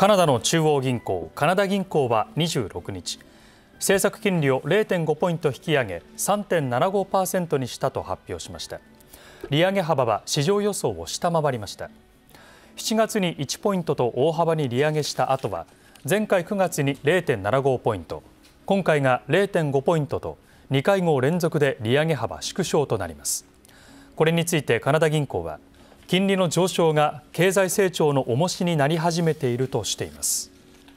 カナダの中央銀行カナダ銀行は26日政策金利を0.5ポイント引き上げ3.75%にしたと発表しました。利上げ幅は市場予想を下回りました。7月に1ポイントと大幅に利上げした後は前回9月に0.75ポイント今回が0.5ポイントと2回合連続で利上げ幅縮小となります。これについてカナダ銀行は金利の上昇が経済成長の重しになり始めているとしています。